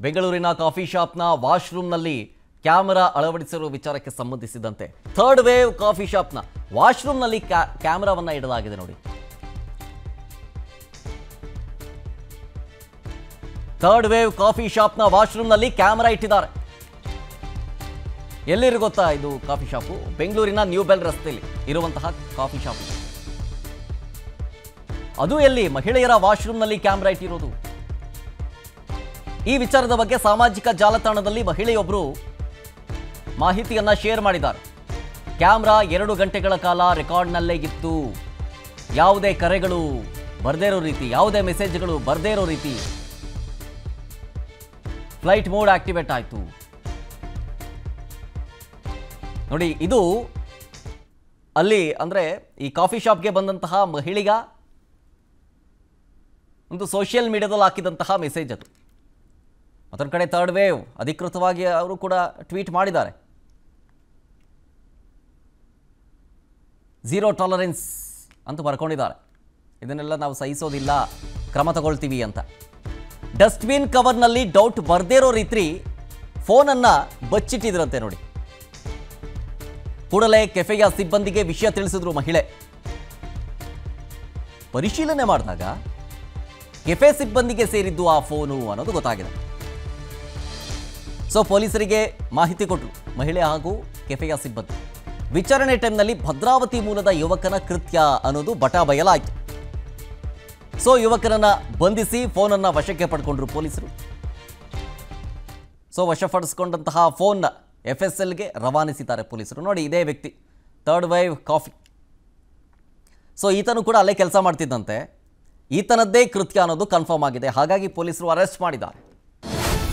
ಬೆಂಗಳೂರಿನ ಕಾಫಿ ಶಾಪ್ನ ವಾಶ್ರೂಮ್ನಲ್ಲಿ ಕ್ಯಾಮೆರಾ ಅಳವಡಿಸಿರುವ ವಿಚಾರಕ್ಕೆ ಸಂಬಂಧಿಸಿದಂತೆ ಥರ್ಡ್ ವೇವ್ ಕಾಫಿ ಶಾಪ್ನ ವಾಶ್ರೂಮ್ನಲ್ಲಿ ಕ್ಯಾ, ಕ್ಯಾಮೆರಾವನ್ನ ಇಡಲಾಗಿದೆ ನೋಡಿ. ಥರ್ಡ್ ವೇವ್ ಕಾಫಿ ಶಾಪ್ನ ವಾಶ್ರೂಮ್ನಲ್ಲಿ ಕ್ಯಾಮೆರಾ ಇಟ್ಟಿದ್ದಾರೆ. ಎಲ್ಲಿರು ಗೊತ್ತಾ ಇದು ಕಾಫಿ ಶಾಪು? ಬೆಂಗಳೂರಿನ ನ್ಯೂ ಬೆಲ್ ರಸ್ತೆಯಲ್ಲಿ ಇರುವಂತಹ ಕಾಫಿ ಶಾಪ್. ಅದು ಎಲ್ಲಿ ಮಹಿಳೆಯರ ವಾಶ್ರೂಮ್ನಲ್ಲಿ ಕ್ಯಾಮ್ರಾ ಇಟ್ಟಿರೋದು? ಈ ವಿಚಾರದ ಬಗ್ಗೆ ಸಾಮಾಜಿಕ ಜಾಲತಾಣದಲ್ಲಿ ಮಹಿಳೆಯೊಬ್ಬರು ಮಾಹಿತಿಯನ್ನ ಶೇರ್ ಮಾಡಿದ್ದಾರೆ. ಕ್ಯಾಮ್ರಾ ಎರಡು ಗಂಟೆಗಳ ಕಾಲ ರೆಕಾರ್ಡ್ನಲ್ಲೇ ಇತ್ತು. ಯಾವುದೇ ಕರೆಗಳು ಬರದೇ ಇರೋ ರೀತಿ, ಯಾವುದೇ ಮೆಸೇಜ್ಗಳು ಬರದೇ ಇರೋ ರೀತಿ ಫ್ಲೈಟ್ ಮೋಡ್ ಆಕ್ಟಿವೇಟ್ ಆಯಿತು. ನೋಡಿ, ಇದು ಅಲ್ಲಿ ಅಂದರೆ ಈ ಕಾಫಿ ಶಾಪ್ಗೆ ಬಂದಂತಹ ಮಹಿಳೆಗ ಒಂದು ಸೋಷಿಯಲ್ ಮೀಡಿಯಾದಲ್ಲಿ ಹಾಕಿದಂತಹ ಮೆಸೇಜ್ ಅದು. ಮತ್ತೊಂದು ಕಡೆ ಥರ್ಡ್ ವೇವ್ ಅಧಿಕೃತವಾಗಿ ಅವರು ಕೂಡ ಟ್ವೀಟ್ ಮಾಡಿದ್ದಾರೆ. ಝೀರೋ ಟಾಲರೆನ್ಸ್ ಅಂತ ಬರ್ಕೊಂಡಿದ್ದಾರೆ. ಇದನ್ನೆಲ್ಲ ನಾವು ಸಹಿಸೋದಿಲ್ಲ, ಕ್ರಮ ತಗೊಳ್ತೀವಿ ಅಂತ. ಡಸ್ಟ್ಬಿನ್ ಕವರ್ನಲ್ಲಿ ಡೌಟ್ ಬರ್ದೇ ಇರೋ ರೀತಿ ಫೋನನ್ನು ಬಚ್ಚಿಟ್ಟಿದ್ರಂತೆ ನೋಡಿ. ಕೂಡಲೇ ಕೆಫೆಯ ಸಿಬ್ಬಂದಿಗೆ ವಿಷಯ ತಿಳಿಸಿದ್ರು ಮಹಿಳೆ. ಪರಿಶೀಲನೆ ಮಾಡಿದಾಗ ಕೆಫೆ ಸಿಬ್ಬಂದಿಗೆ ಸೇರಿದ್ದು ಆ ಫೋನು ಅನ್ನೋದು ಗೊತ್ತಾಗಿದೆ. ಸೊ ಪೊಲೀಸರಿಗೆ ಮಾಹಿತಿ ಕೊಟ್ಟರು ಮಹಿಳೆ ಹಾಗೂ ಕೆಫೆಯ ಸಿಬ್ಬಂದಿ. ವಿಚಾರಣೆ ಟೈಮ್ನಲ್ಲಿ ಭದ್ರಾವತಿ ಮೂಲದ ಯುವಕನ ಕೃತ್ಯ ಅನ್ನೋದು ಬಟಾ ಬಯಲಾಯಿತು. ಸೊ ಯುವಕನನ್ನ ಬಂಧಿಸಿ ಫೋನನ್ನು ವಶಕ್ಕೆ ಪಡ್ಕೊಂಡ್ರು ಪೊಲೀಸರು. ಸೊ ವಶಪಡಿಸಿಕೊಂಡಂತಹ ಫೋನ್ನ ಎಫ್ ಎಸ್ ಎಲ್ಗೆ ರವಾನಿಸಿದ್ದಾರೆ ಪೊಲೀಸರು. ನೋಡಿ, ಇದೇ ವ್ಯಕ್ತಿ, ಥರ್ಡ್ ವೈವ್ ಕಾಫಿ. ಸೊ ಈತನು ಕೂಡ ಅಲ್ಲೇ ಕೆಲಸ ಮಾಡ್ತಿದ್ದಂತೆ. ಈತನದ್ದೇ ಕೃತ್ಯ ಅನ್ನೋದು ಕನ್ಫರ್ಮ್ ಆಗಿದೆ. ಹಾಗಾಗಿ ಪೊಲೀಸರು ಅರೆಸ್ಟ್ ಮಾಡಿದ್ದಾರೆ.